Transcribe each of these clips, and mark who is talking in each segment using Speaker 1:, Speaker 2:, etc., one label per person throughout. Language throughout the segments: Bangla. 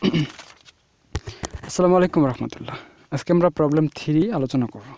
Speaker 1: আসসালামু আলাইকুম রহমতুল্লাহ আজকে আমরা প্রবলেম থ্রি আলোচনা করব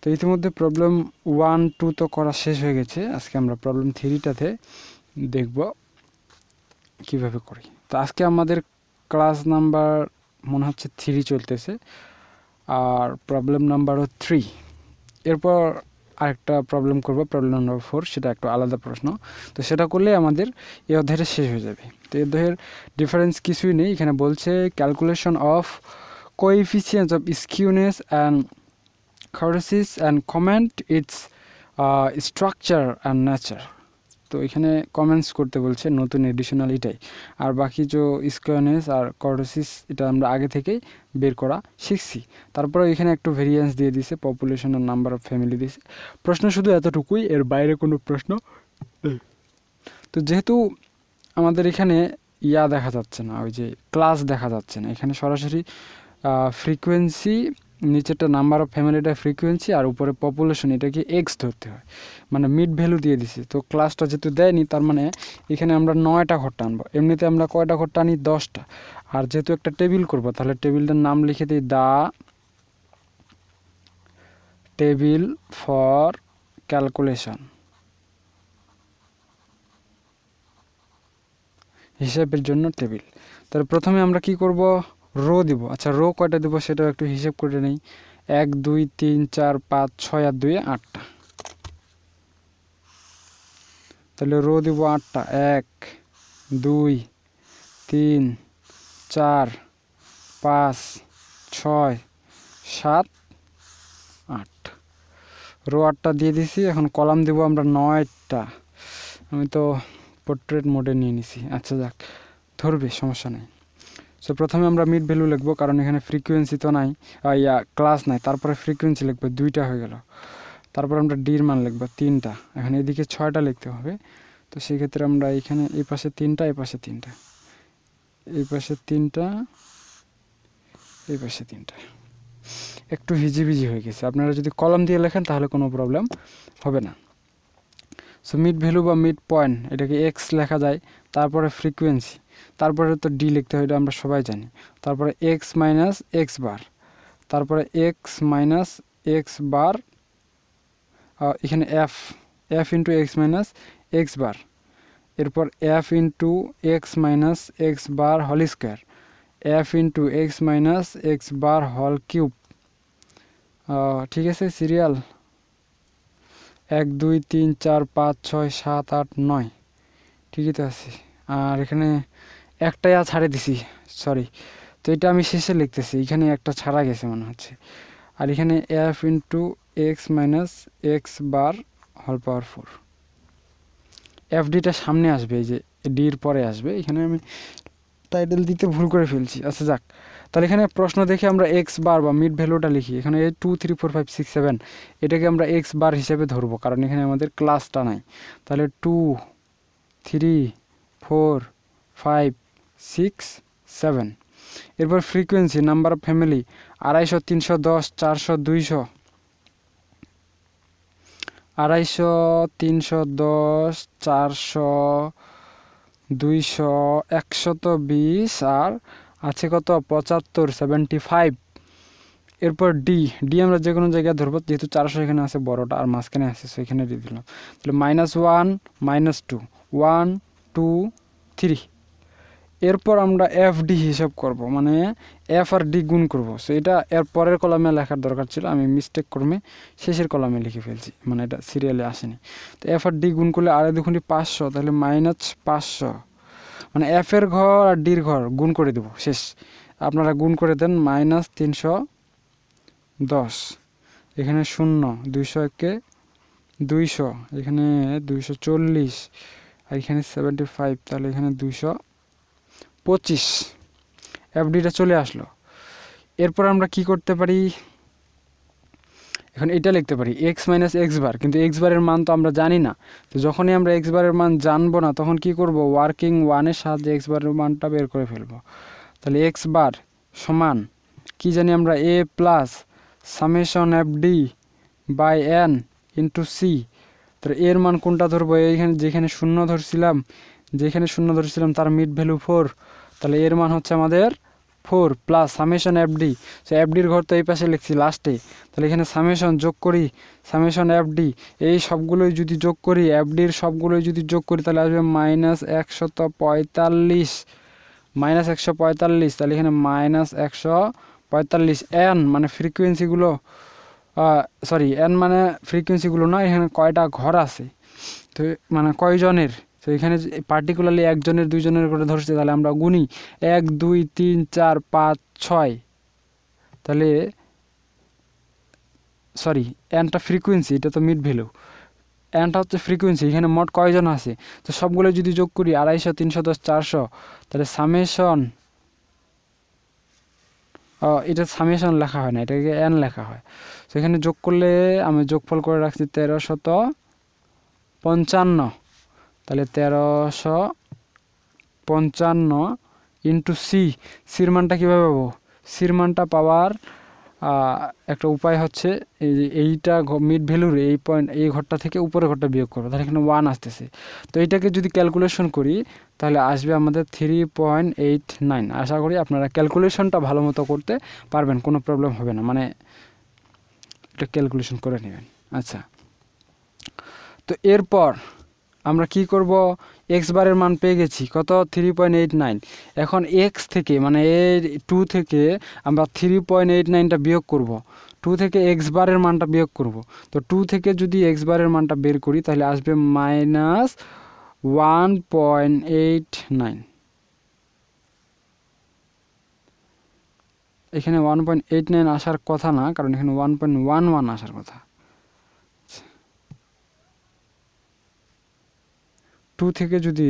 Speaker 1: তো ইতিমধ্যে প্রবলেম ওয়ান টু তো করা শেষ হয়ে গেছে আজকে আমরা প্রবলেম থ্রিটাতে দেখব কিভাবে করি তো আজকে আমাদের ক্লাস নাম্বার মনে হচ্ছে থ্রি চলতেছে আর প্রবলেম নাম্বারও থ্রি এরপর আরেকটা প্রবলেম করবো প্রবলেম নম্বর ফোর সেটা একটা আলাদা প্রশ্ন তো সেটা করলে আমাদের এই অধ্যায়টা শেষ হয়ে যাবে তো এই অধ্যায়ের ডিফারেন্স কিছুই নেই এখানে বলছে calculation of coefficients of skewness and kurtosis and comment it's structure and nature তো এখানে কমেন্টস করতে বলছে নতুন এডিশনাল এটাই আর বাকি যে স্কোয়ারনেস আর কর্ডোসিস এটা আমরা আগে থেকেই বের করা শিখছি তারপরে এখানে একটু ভেরিয়েন্স দিয়ে দিছে পপুলেশন আর নাম্বার অফ ফ্যামিলি দিছে প্রশ্ন শুধু এতটুকুই এর বাইরে কোনো প্রশ্ন তো যেহেতু আমাদের এখানে ইয়া দেখা যাচ্ছে না ওই যে ক্লাস দেখা যাচ্ছে না এখানে সরাসরি ফ্রিকোয়েন্সি নিচেরটা নাম্বার অফ ফ্যামিলিটা ফ্রিকোয়েন্সি আর উপরে পপুলেশন এটাকে এক্স ধরতে হয় মানে মিড ভ্যালু দিয়ে দিছি তো ক্লাসটা যেহেতু দেয়নি তার মানে এখানে আমরা নয়টা ঘর টানবো এমনিতে আমরা কয়টা ঘর টানি দশটা আর যেহেতু একটা টেবিল করব তাহলে টেবিলটার নাম লিখে দিই দা টেবিল ফর ক্যালকুলেশন হিসাবের জন্য টেবিল তাহলে প্রথমে আমরা কি করব রো দিব আচ্ছা রো কয়টা দেবো সেটা একটু হিসেব করে নিই এক দুই তিন চার পাঁচ ছয় আর দুই আটটা তাহলে রো দিব আটটা এক দুই তিন চার পাঁচ ছয় সাত আট রো আটটা দিয়ে দিছি এখন কলাম দিব আমরা নয়টা আমি তো পোর্ট্রেট মোডে নিয়ে নিছি আচ্ছা যাক ধরবে সমস্যা নেই সো প্রথমে আমরা মিড ভ্যালু লিখবো কারণ এখানে ফ্রিকুয়েন্সি তো নাই ইয়া ক্লাস নাই তারপরে ফ্রিকুয়েন্সি লিখবো দুইটা হয়ে গেল তারপর আমরা ডির মান লিখবো তিনটা এখন এদিকে ছয়টা লিখতে হবে তো সেক্ষেত্রে আমরা এখানে এই পাশে তিনটা এই পাশে তিনটা এই পাশে তিনটা এই পাশে তিনটা একটু হিজিবিজি হয়ে গেছে আপনারা যদি কলম দিয়ে লেখেন তাহলে কোনো প্রবলেম হবে না সো মিড ভ্যালু বা মিড পয়েন্ট এটাকে এক্স লেখা যায় তারপরে ফ্রিকুয়েন্সি তারপরে তো ডি লিখতে হয় আমরা সবাই জানি তারপরে এক্স মাইনাস এক্স বার তারপরে এক্স মাইনাস এক্স বার এখানে F F into x minus x bar এরপর F into x minus x bar হল square F into x minus x bar হল কিউব ঠিক আছে সিরিয়াল এক দুই তিন চার পাঁচ ছয় সাত আট নয় ঠিকই তো আছে আর এখানে একটা ইয়া ছাড়ে দিছি সরি তো এটা আমি শেষে লিখতেছি এখানে একটা ছাড়া গেছে মনে হচ্ছে আর এখানে F into x minus x bar হল পাওয়ার ফোর এফ ডিটা সামনে আসবে এই যে ডির পরে আসবে এখানে আমি টাইটেল দিতে ভুল করে ফেলছি আচ্ছা যাক তাহলে এখানে প্রশ্ন দেখে আমরা এক্স বার বা মিড ভ্যালুটা লিখি এখানে two three four five six seven এটাকে আমরা এক্স বার হিসেবে ধরবো কারণ এখানে আমাদের ক্লাসটা নাই তাহলে two three four five six seven এরপর ফ্রিকুয়েন্সি নাম্বার অফ ফ্যামিলি আড়াইশো তিনশো দশ চারশো দুইশো আড়াইশো তিনশো দশ চারশো দুইশো একশত বিশ আর আছে কত পঁচাত্তর সেভেন্টি ফাইভ এরপর ডি ডি আমরা যে কোনো জায়গায় ধরবো যেহেতু চারশো এখানে আছে বড়টা আর মাঝখানে আছে সেখানে দিয়ে দিলাম তাহলে minus one minus two one two three এরপর আমরা এফ ডি হিসাব করব মানে এফ আর ডি গুণ করব সো এটা এর পরের কলামে লেখার দরকার ছিল আমি মিস্টেক করমে শেষের কলামে লিখে ফেলছি মানে এটা সিরিয়ালে আসেনি তো এফ আর ডি গুণ করলে আড়াই দুখুনি পাঁচশো তাহলে মাইনাস পাঁচশো মানে এফের ঘর আর ডির ঘর গুণ করে দেব শেষ আপনারা গুণ করে দেন মাইনাস তিনশো দশ এখানে শূন্য দুইশো একে দুইশো এখানে দুইশো চল্লিশ আর এখানে সেভেন্টি ফাইভ তাহলে এখানে দুইশো পঁচিশ এফডিটা চলে আসলো এরপর আমরা কি করতে পারি এখন এটা লিখতে পারি এক্স মাইনাস এক্স বার কিন্তু এক্স বারের মান তো আমরা জানি না তো যখনই আমরা এক্স বারের মান জানবো না তখন কি করব ওয়ার্কিং ওয়ানের সাহায্যে এক্স বারের মানটা বের করে ফেলবো তাহলে এক্স বার সমান কি জানি আমরা A plus summation F D by N into C তাহলে এর মান কোনটা ধরবো এইখানে যেখানে শূন্য ধরছিলাম যেখানে শূন্য ধরছিলাম তার মিড ভ্যালু ফোর তাহলে এর মান হচ্ছে আমাদের four plus summation FD so এফডির ঘর তো এই পাশে লিখছি লাস্টে তাহলে এখানে সামেশন যোগ করি সামেশন এফডি এই সবগুলোই যদি যোগ করি এফডির সবগুলোই যদি যোগ করি তাহলে আসবে মাইনাস একশত পঁয়তাল্লিশ মাইনাস একশো পঁয়তাল্লিশ তাহলে এখানে মাইনাস একশো পঁয়তাল্লিশ এন মানে ফ্রিকুয়েন্সিগুলো সরি এন মানে ফ্রিকুয়েন্সিগুলো না এখানে কয়টা ঘর আছে তো মানে কয়জনের তো এখানে পার্টিকুলারলি একজনের দুইজনের করে ধরছে তাহলে আমরা গুনি এক দুই তিন চার পাঁচ ছয় তাহলে সরি অ্যানটা ফ্রিকুয়েন্সি এটা তো মিড ভ্যালু অ্যানটা হচ্ছে ফ্রিকুয়েন্সি এখানে মোট কয়জন আছে তো সবগুলো যদি যোগ করি আড়াইশো তিনশো দশ চারশো তাহলে সামেশন ও এটা সামেশন লেখা হয় না এটাকে অ্যান লেখা হয় তো এখানে যোগ করলে আমি যোগফল করে রাখছি তেরোশত পঞ্চান্ন তাহলে তেরোশো পঞ্চান্ন ইন্টু সি সির মানটা কীভাবে পাবো সির মানটা পাওয়ার একটা উপায় হচ্ছে এই যে এইটা মিড ভ্যালুর এই পয়েন্ট এই ঘরটা থেকে উপরের ঘরটা বিয়োগ করবো তাহলে এখানে ওয়ান আসতেছে তো এইটাকে যদি ক্যালকুলেশন করি তাহলে আসবে আমাদের থ্রি পয়েন্ট এইট নাইন আশা করি আপনারা ক্যালকুলেশনটা ভালো মতো করতে পারবেন কোনো প্রবলেম হবে না মানে এটা ক্যালকুলেশন করে নেবেন আচ্ছা তো এরপর আমরা কি করব এক্স বারের মান পেয়ে গেছি কত থ্রি পয়েন্ট এইট নাইন এখন এক্স থেকে মানে এ টু থেকে আমরা থ্রি পয়েন্ট এইট নাইনটা বিয়োগ করব। টু থেকে এক্স বারের মানটা বিয়োগ করব। তো টু থেকে যদি এক্স বারের মানটা বের করি তাহলে আসবে minus one point eight nine এখানে ওয়ান পয়েন্ট এইট নাইন আসার কথা না কারণ এখানে ওয়ান পয়েন্ট ওয়ান ওয়ান আসার কথা টু থেকে যদি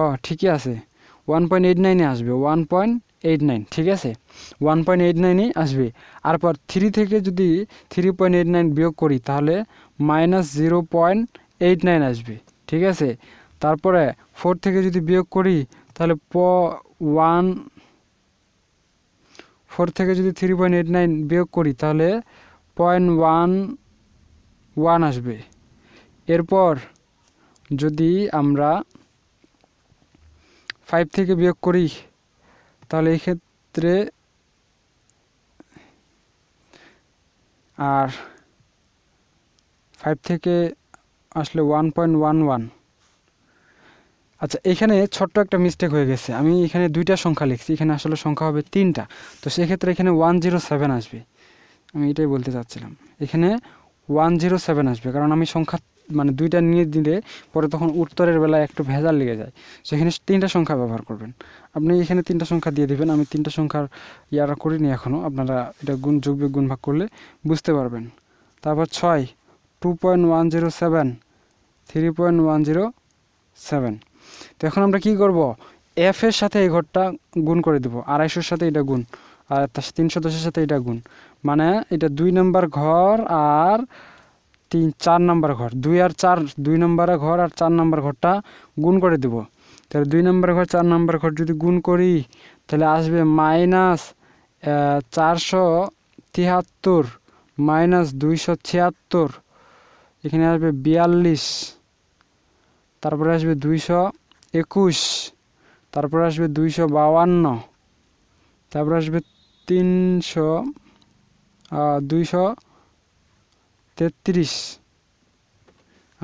Speaker 1: ও ঠিকই আছে ওয়ান পয়েন্ট এইট নাইনে আসবে ওয়ান পয়েন্ট এইট নাইন ঠিক আছে ওয়ান পয়েন্ট এইট নাইনই আসবে আরপর থ্রি থেকে যদি থ্রি পয়েন্ট এইট নাইন বিয়োগ করি তাহলে minus zero point eight nine আসবে ঠিক আছে তারপরে ফোর থেকে যদি বিয়োগ করি তাহলে প ওয়ান ফোর থেকে যদি থ্রি পয়েন্ট এইট নাইন বিয়োগ করি তাহলে পয়েন্ট ওয়ান ওয়ান আসবে এরপর যদি আমরা ফাইভ থেকে বিয়োগ করি তাহলে এই ক্ষেত্রে আর ফাইভ থেকে আসলে ওয়ান পয়েন্ট ওয়ান ওয়ান আচ্ছা এখানে ছোট্ট একটা মিস্টেক হয়ে গেছে আমি এখানে দুইটা সংখ্যা লিখছি এখানে আসলে সংখ্যা হবে তিনটা তো সেক্ষেত্রে এখানে ওয়ান জিরো সেভেন আসবে আমি এটাই বলতে চাচ্ছিলাম এখানে ওয়ান জিরো সেভেন আসবে কারণ আমি সংখ্যা মানে দুইটা নিয়ে দিলে পরে তখন উত্তরের বেলায় একটু ভেজাল লেগে যায় সেখানে তিনটা সংখ্যা ব্যবহার করবেন আপনি এখানে তিনটা সংখ্যা দিয়ে দেবেন আমি তিনটা সংখ্যার ইয়ারা করিনি এখনও আপনারা এটা গুণ যুগবে গুণ ভাগ করলে বুঝতে পারবেন তারপর ছয় two point one zero seven three point one zero seven তো এখন আমরা কি করব এফের সাথে এই ঘরটা গুণ করে দেবো আড়াইশোর সাথে এটা গুণ আর তার তিনশো দশের সাথে এটা গুণ মানে এটা দুই নম্বর ঘর আর তিন চার নম্বর ঘর দুই আর চার দুই নম্বরের ঘর আর চার নম্বর ঘরটা গুণ করে দেব তাহলে দুই নম্বর ঘর চার নম্বর ঘর যদি গুণ করি তাহলে আসবে মাইনাস চারশো তিয়াত্তর মাইনাস দুইশো ছিয়াত্তর এখানে আসবে বিয়াল্লিশ তারপরে আসবে দুইশো একুশ তারপরে আসবে দুইশো বাউান্ন তারপরে আসবে তিনশো দুইশো তেত্রিশ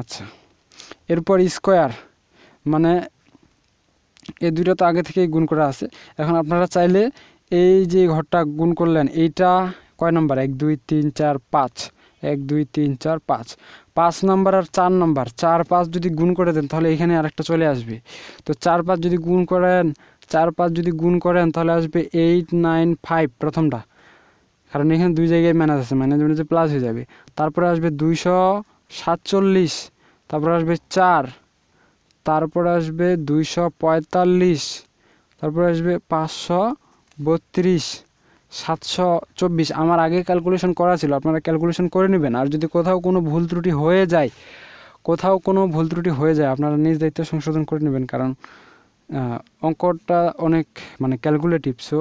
Speaker 1: আচ্ছা এরপর স্কোয়ার মানে এই দুইটা তো আগে থেকেই গুণ করা আছে এখন আপনারা চাইলে এই যে ঘরটা গুণ করলেন এইটা কয় নাম্বার এক দুই তিন চার পাঁচ এক দুই তিন চার পাঁচ পাঁচ নাম্বার আর চার নাম্বার চার পাঁচ যদি গুণ করে দেন তাহলে এখানে আরেকটা চলে আসবে তো চার পাঁচ যদি গুণ করেন চার পাঁচ যদি গুণ করেন তাহলে আসবে এইট নাইন ফাইভ প্রথমটা কারণ এখানে দুই জায়গায় মাইনাস আছে মাইনাস মাইনাসে প্লাস হয়ে যাবে তারপরে আসবে দুইশো সাতচল্লিশ তারপরে আসবে চার তারপরে আসবে দুইশো পঁয়তাল্লিশ তারপরে আসবে পাঁচশো বত্রিশ সাতশো চব্বিশ আমার আগে ক্যালকুলেশন করা ছিল আপনারা ক্যালকুলেশন করে নেবেন আর যদি কোথাও কোনো ভুল ত্রুটি হয়ে যায় কোথাও কোনো ভুল ত্রুটি হয়ে যায় আপনারা নিজ দায়িত্ব সংশোধন করে নেবেন কারণ অঙ্কটা অনেক মানে ক্যালকুলেটিভ সো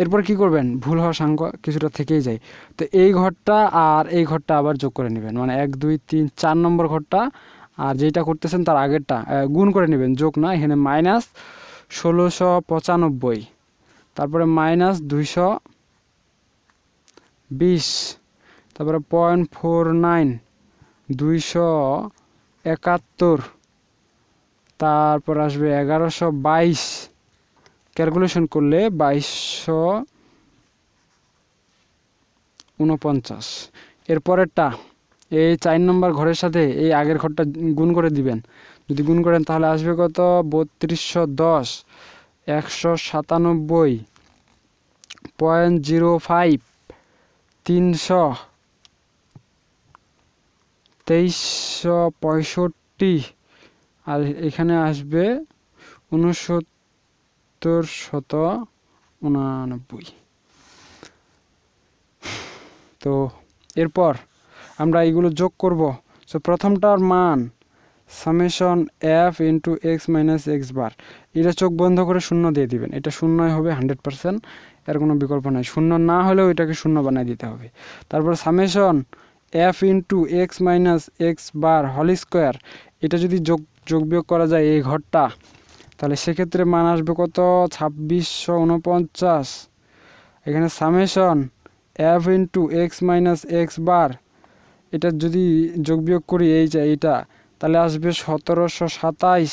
Speaker 1: এরপর কি করবেন ভুল হওয়ার সংখ্যা কিছুটা থেকেই যায় তো এই ঘরটা আর এই ঘরটা আবার যোগ করে নেবেন মানে এক দুই তিন চার নম্বর ঘরটা আর যেটা করতেছেন তার আগেরটা গুণ করে নেবেন যোগ না এখানে মাইনাস ষোলোশো পঁচানব্বই তারপরে মাইনাস দুইশো বিশ তারপরে পয়েন্ট ফোর নাইন দুইশো একাত্তর তারপর আসবে এগারোশো বাইশ ক্যালকুলেশন করলে বাইশশো উনপঞ্চাশ এরপরেরটা এই চার নম্বর ঘরের সাথে এই আগের ঘরটা গুণ করে দিবেন যদি গুণ করেন তাহলে আসবে কত বত্রিশশো দশ একশো সাতানব্বই পয়েন্ট জিরো ফাইভ তিনশো তেইশশো পঁয়ষট্টি আর এখানে আসবে উনসত্তর সত্তর শত উনানব্বই তো এরপর আমরা এগুলো যোগ করব সো প্রথমটার মান summation F into x minus x bar এটা চোখ বন্ধ করে শূন্য দিয়ে দিবেন এটা শূন্যই হবে হান্ড্রেড পারসেন্ট এর কোনো বিকল্প নাই শূন্য না হলেও এটাকে শূন্য বানিয়ে দিতে হবে তারপর summation F into x minus x bar হল স্কোয়ার এটা যদি যোগ যোগ বিয়োগ করা যায় এই ঘরটা তাহলে সেক্ষেত্রে মান আসবে কত ছাব্বিশশো উনপঞ্চাশ এখানে summation F into x minus x bar এটা যদি যোগ বিয়োগ করি এই যে এইটা তাহলে আসবে সতেরোশো সাতাইশ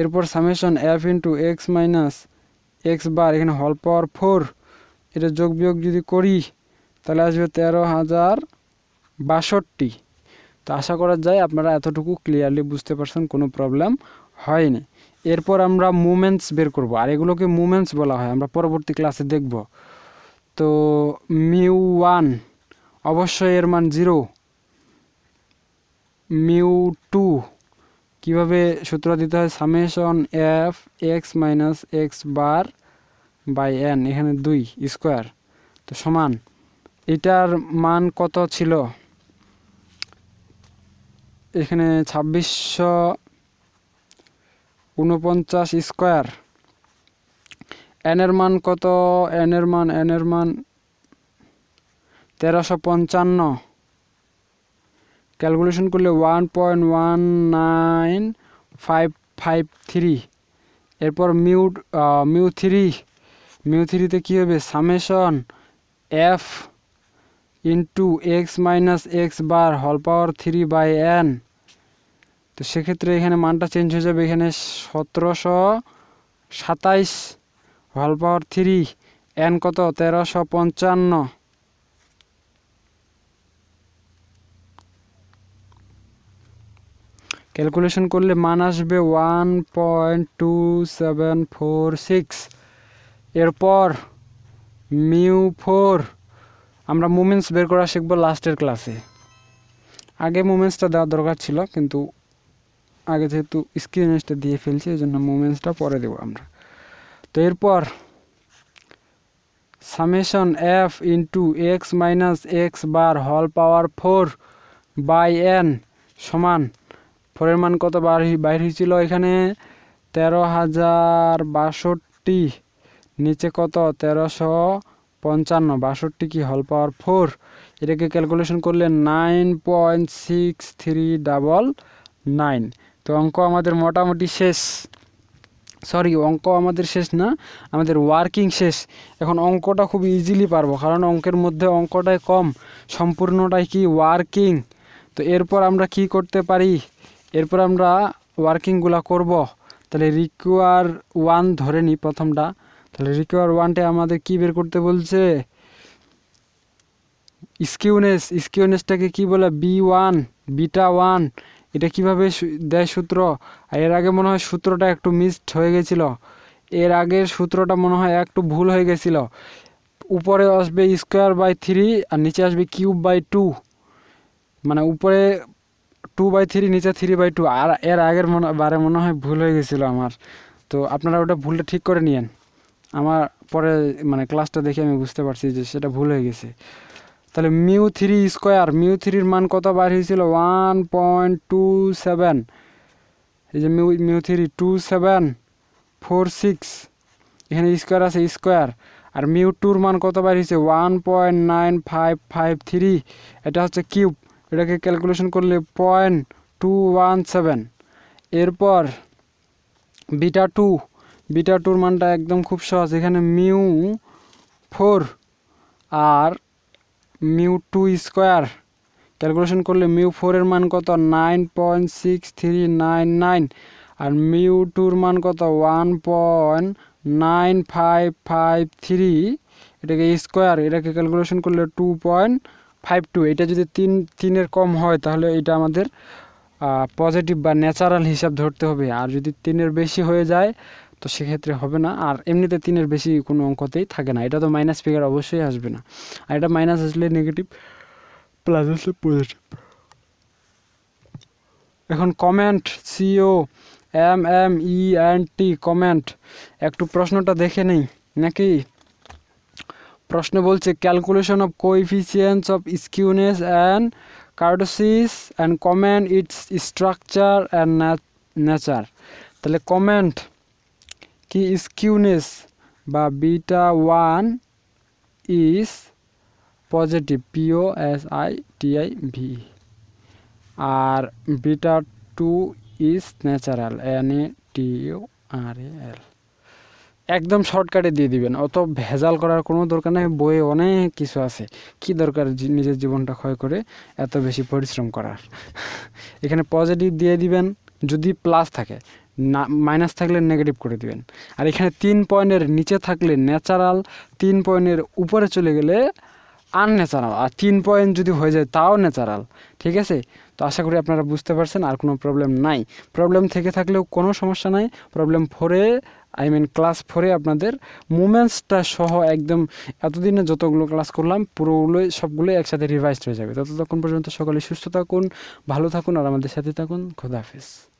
Speaker 1: এরপর summation F into x minus x bar এখানে হল পাওয়ার ফোর এটা যোগ বিয়োগ যদি করি তাহলে আসবে তেরো হাজার বাষট্টি তো আশা করা যায় আপনারা এতটুকু ক্লিয়ারলি বুঝতে পারছেন কোনো প্রবলেম হয়নি এরপর আমরা মুমেন্টস বের করব আর এগুলোকে মুমেন্টস বলা হয় আমরা পরবর্তী ক্লাসে দেখব তো মিউ ওয়ান অবশ্যই এর মান জিরো মিউ টু কীভাবে সূত্র দিতে হয় summation F X minus x bar by N এখানে দুই স্কোয়ার তো সমান এটার মান কত ছিল এখানে ছাব্বিশশো উনপঞ্চাশ স্কোয়ার এনের মান কত এনের মান এনের মান তেরোশো পঞ্চান্ন ক্যালকুলেশন করলে one point one nine five five three এরপর মিউ মিউ থ্রি মিউ থ্রিতে কী হবে summation F into x minus x bar হল পাওয়ার থ্রি বাই এন তো সেক্ষেত্রে এখানে মানটা চেঞ্জ হয়ে যাবে এখানে সতেরোশো সাতাইশ হল পাওয়ার থ্রি এন কত তেরোশো পঞ্চান্ন ক্যালকুলেশন করলে মান আসবে one point two seven four six এরপর মিউ ফোর আমরা মুমেন্টস বের করা শিখবো লাস্টের ক্লাসে আগে মুমেন্টসটা দেওয়ার দরকার ছিল কিন্তু আগে যেহেতু স্ক্রিনেসটা দিয়ে ফেলছি এই জন্য মুভমেন্টসটা পরে দেবো আমরা তো এরপর summation F into x minus x bar হল পাওয়ার ফোর বাই এন সমান ফোরের মান কত বাইর হয়েছিল এখানে তেরো হাজার বাষট্টি নিচে কত তেরোশো পঞ্চান্ন বাষট্টি কি হল পাওয়ার ফোর এটাকে ক্যালকুলেশন করলে nine point six three double nine তো অঙ্ক আমাদের মোটামুটি শেষ সরি অঙ্ক আমাদের শেষ না আমাদের ওয়ার্কিং শেষ এখন অঙ্কটা খুব ইজিলি পারবো কারণ অঙ্কের মধ্যে অঙ্কটাই কম সম্পূর্ণটাই কি ওয়ার্কিং তো এরপর আমরা কি করতে পারি এরপর আমরা ওয়ার্কিংগুলো করব তাহলে রিকোয়ার ওয়ান ধরে নিই প্রথমটা তাহলে রিকোয়ার ওয়ানটা আমাদের কি বের করতে বলছে স্কিউনেস স্কিউনেসটাকে কি বলে বি ওয়ান বিটা ওয়ান এটা কিভাবে দেয় সূত্র এর আগে মনে হয় সূত্রটা একটু মিসড হয়ে গেছিলো এর আগের সূত্রটা মনে হয় একটু ভুল হয়ে গেছিল উপরে আসবে স্কোয়ার বাই থ্রি আর নিচে আসবে কিউব বাই টু মানে উপরে টু বাই থ্রি নিচে থ্রি বাই টু আর এর আগের মনে বারে মনে হয় ভুল হয়ে গেছিলো আমার তো আপনারা ওটা ভুলটা ঠিক করে নিয়েন আমার পরে মানে ক্লাসটা দেখে আমি বুঝতে পারছি যে সেটা ভুল হয়ে গেছে তাহলে মিউ থ্রি স্কোয়ার মিউ থ্রির মান কত বার হয়েছিল ওয়ান পয়েন্ট টু সেভেন এই যে mu mu three two seven four six এখানে স্কোয়ার আছে স্কোয়ার আর মিউ টুর মান কত বার হয়েছে one point nine five five three এটা হচ্ছে কিউব এটাকে ক্যালকুলেশন করলে পয়েন্ট টু ওয়ান সেভেন এরপর বিটা টু বিটা টুর মানটা একদম খুব সহজ এখানে মিউ ফোর আর মিউ টু স্কোয়ার ক্যালকুলেশন করলে মিউ ফোরের মান কত nine point six three nine nine আর মিউ টুর মান কত one point nine five five three এটাকে স্কোয়ার এটাকে ক্যালকুলেশন করলে টু পয়েন্ট ফাইভ টু এটা যদি তিন তিনের কম হয় তাহলে এটা আমাদের পজিটিভ বা ন্যাচারাল হিসাব ধরতে হবে আর যদি তিনের বেশি হয়ে যায় তো সেক্ষেত্রে হবে না আর এমনিতে তিনের বেশি কোনো অঙ্কতেই থাকে না এটা তো মাইনাস ফিগার অবশ্যই আসবে না আর এটা মাইনাস আসলে নেগেটিভ প্লাস আসলে পজিটিভ এখন comment CO M M E N T comment একটু প্রশ্নটা দেখে নেই নাকি প্রশ্ন বলছে calculation of coefficients of skewness and kurtosis and comment it's structure and nature তাহলে কমেন্ট কি স্কিউনেস বা beta one is positive PO S I TI V আর beta two is natural N A T U R L একদম শর্টকাটে দিয়ে দিবেন অত ভেজাল করার কোনো দরকার নেই বইয়ে অনেক কিছু আছে কি দরকার নিজের জীবনটা ক্ষয় করে এত বেশি পরিশ্রম করার এখানে পজিটিভ দিয়ে দিবেন যদি প্লাস থাকে না মাইনাস থাকলে নেগেটিভ করে দিবেন আর এখানে তিন পয়েন্টের নিচে থাকলে ন্যাচারাল তিন পয়েন্টের উপরে চলে গেলে আনন্যাচারাল আর তিন পয়েন্ট যদি হয়ে যায় তাও ন্যাচারাল ঠিক আছে তো আশা করি আপনারা বুঝতে পারছেন আর কোনো প্রবলেম নাই প্রবলেম থেকে থাকলেও কোনো সমস্যা নাই প্রবলেম ফোরে আই মিন ক্লাস ফোরে আপনাদের মুমেন্টসটা সহ একদম এতদিনে যতগুলো ক্লাস করলাম পুরোগুলোই সবগুলোই একসাথে রিভাইজড হয়ে যাবে ততক্ষণ পর্যন্ত সকালে সুস্থ থাকুন ভালো থাকুন আর আমাদের সাথে থাকুন খোদাহাফিজ